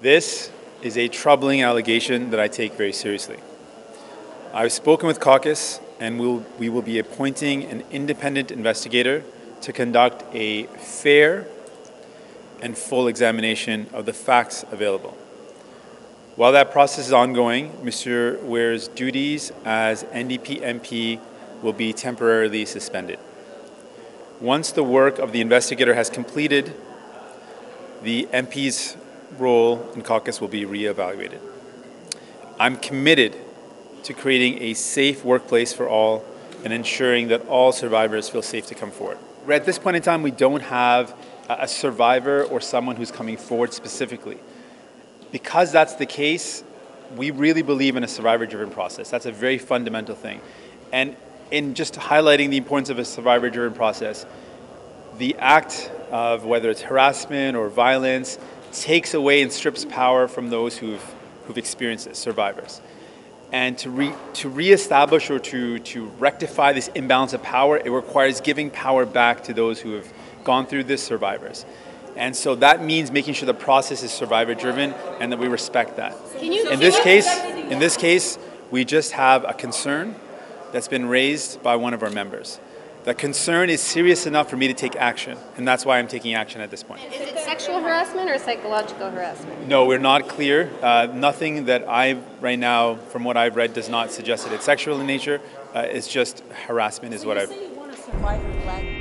This is a troubling allegation that I take very seriously. I've spoken with caucus and we'll, we will be appointing an independent investigator to conduct a fair and full examination of the facts available. While that process is ongoing, Mr. Weir's duties as NDP MP will be temporarily suspended. Once the work of the investigator has completed, the MP's role in caucus will be reevaluated. I'm committed to creating a safe workplace for all and ensuring that all survivors feel safe to come forward. At this point in time, we don't have a survivor or someone who's coming forward specifically. Because that's the case, we really believe in a survivor driven process. That's a very fundamental thing. And in just highlighting the importance of a survivor driven process, the act of whether it's harassment or violence takes away and strips power from those who've, who've experienced it, survivors. And to, re, to reestablish or to, to rectify this imbalance of power, it requires giving power back to those who have gone through this, survivors. And so that means making sure the process is survivor driven and that we respect that. in this case, in this case, we just have a concern that's been raised by one of our members. The concern is serious enough for me to take action, and that's why I'm taking action at this point. Is it sexual harassment or psychological harassment? No, we're not clear. Uh, nothing that I, right now, from what I've read, does not suggest that it's sexual in nature. Uh, it's just harassment, is so what you I've.